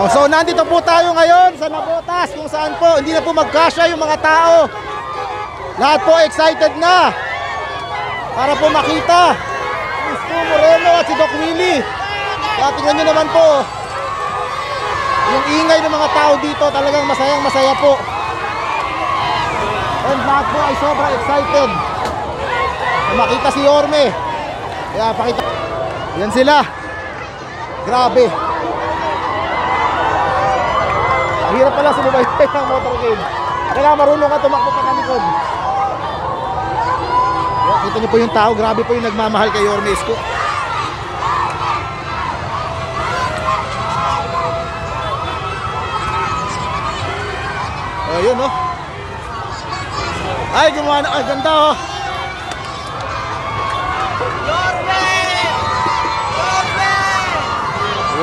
Oh, so nandito po tayo ngayon sa Nabotas kung saan po hindi na po magkasya yung mga tao. Lahat po excited na para po makita Stu Moreno at si Doc Willie. Kaya tingnan nyo naman po yung ingay ng mga tao dito talagang masayang masaya po. And lahat po ay sobra excited na makita si Orme. Kaya pakita. Yan sila. Grabe. Hirap pala sumubaybay ng motorcade. Kailangan marunong ka tumakbo pa likod. Yan, Kita niyo po yung tao, grabe po yung nagmamahal kay Yorme Isko. Oh, yun oh. Ay, gumawa na. Ay, ganda oh.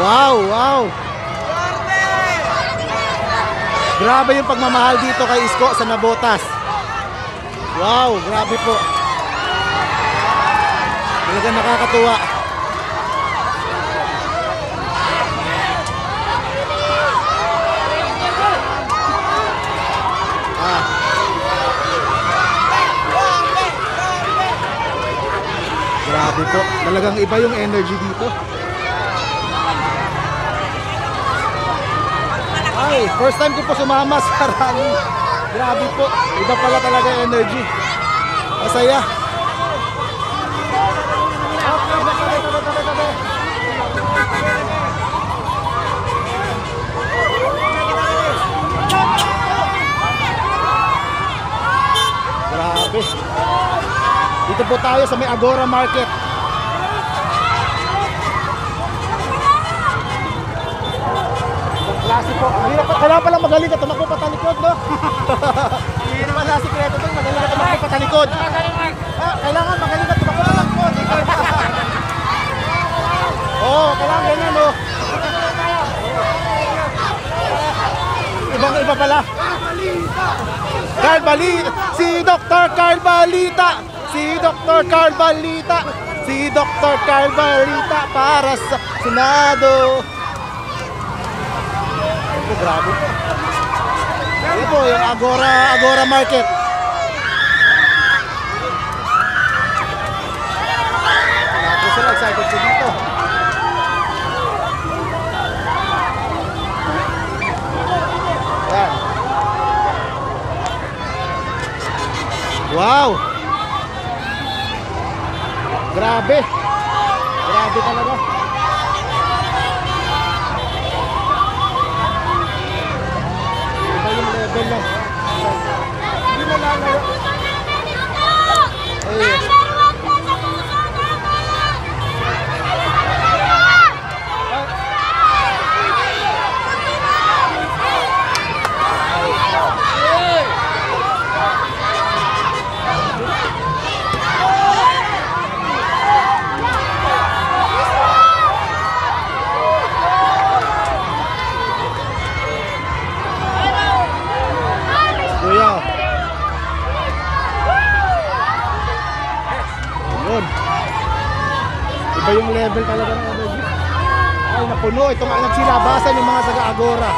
Wow, wow. Grabe yung pagmamahal dito kay Isko sa Nabotas. Wow, grabe po. Talaga nakakatuwa. Ah. Grabe po. Talagang iba yung energy dito. Ay, first time ko po sumama sa rally. Grabe po. Iba pala talaga energy. Masaya. Grabe. Dito po tayo sa may Agora Market. Klase po. Hirap pa. Kailangan pala magaling ka tumakbo patalikod, no? Ang hirap pala sikreto doon. Magaling ka tumakbo patalikod. Ah, kailangan magaling ka tumakbo patalikod. Oo, oh, kailangan ganyan, no? Ibang iba pala. Carl Balita. Si Dr. Carl Balita. Si Dr. Carl Balita. Si Dr. Carl Balita para sa Senado. Grabe. Ito po, yung Agora, Agora Market. Grabe sila, excited sila dito. Yan. Wow! Grabe! Grabe talaga. Iba yung level lang. Hindi na lalayo. Eh, Kuya. Ayun. Iba yung level talaga ng energy. Ay, napuno. Ito nga nagsilabasan yung mga taga-agora.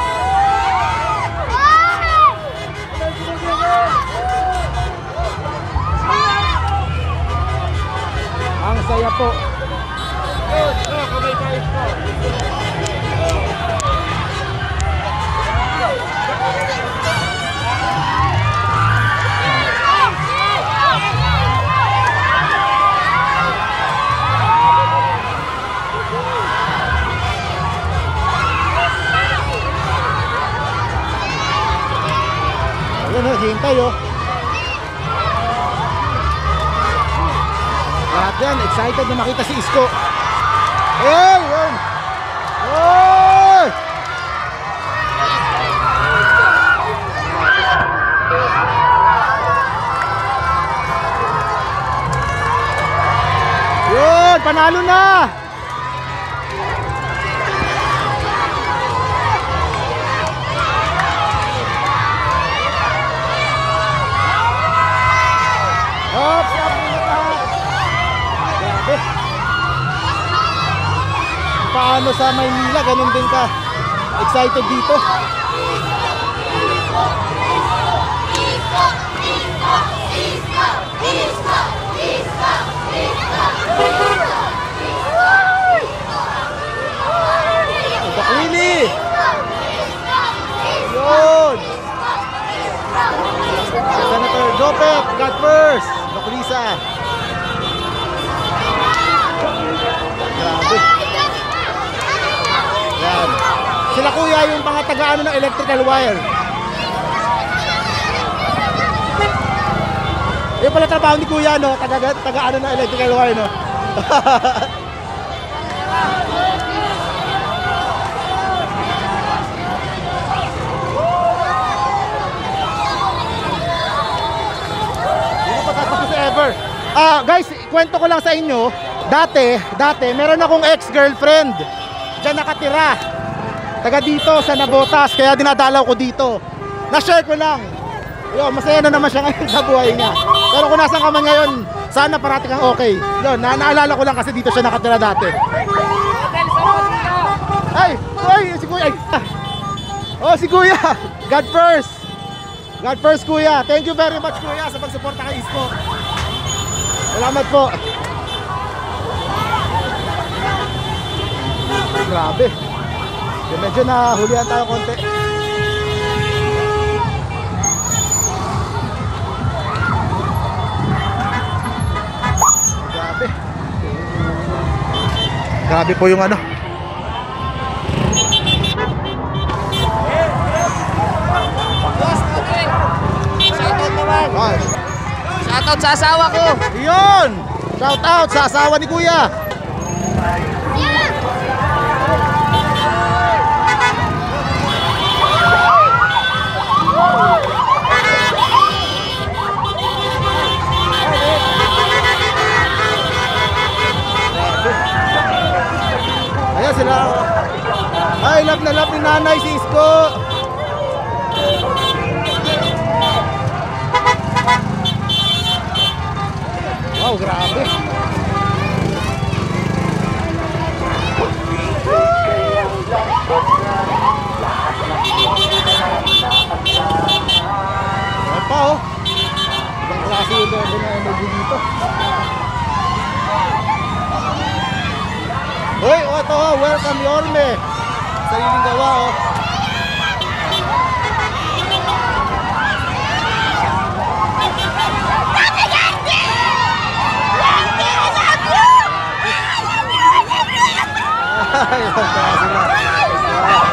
Ang saya po. Ayun yan, excited na makita si Isko. Hey, yun. Oy! Yun, panalo na! Oops, Grabe. Paano sa Maynila, ganun din ka. excited dito. Bakwili! Yun! Senator Jopet, God first! Bakulisa! Grabe! Yan. Sila kuya yung mga taga-ano ng electrical wire. Yung pala trabaho ni kuya, no? Taga, taga-ano ng electrical wire, no? Ever. Ah, guys, kwento ko lang sa inyo. Dati, dati, meron akong ex-girlfriend. Diyan nakatira. Taga dito sa Nabotas, kaya dinadalaw ko dito. Na-share ko lang. Yun, masaya na naman siya ngayon sa buhay niya. Pero kung nasan ka man ngayon, sana parati kang okay. Yun, na naalala ko lang kasi dito siya nakatira dati. Ay, ay, si Kuya. Ay. Oh, si Kuya. God first. God first, Kuya. Thank you very much, Kuya, sa pagsuporta kay Isko. Salamat po. Grabe. Yung medyo na hulihan tayo konti. Grabe. Grabe po yung ano. Shoutout Shoutout sa asawa ko. Yun! Shout out sa asawa ni Kuya. Sila. Ay, love na love ni nanay si Isko. Wow, grabe. Ayan pa oh. Ibang klase yung energy dito. Hoy, oh, ito oh, welcome Yorme. Sariling gawa oh. Ay, ibang klase na.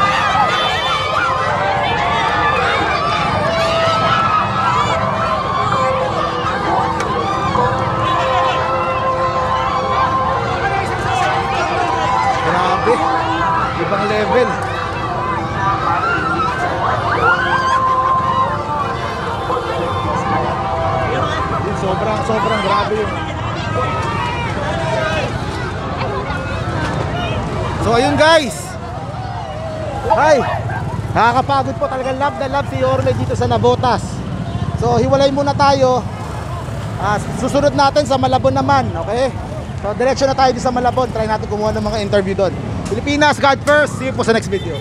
Ibang level. Sobrang, sobrang grabe yun. So ayun guys. Hi. Nakakapagod po talaga love na love si Orme dito sa Nabotas. So hiwalay muna tayo. Ah, susunod natin sa Malabon naman, okay? So, direction na tayo sa Malabon. Try natin kumuha ng mga interview doon. Pilipinas, God first. See you po sa next video.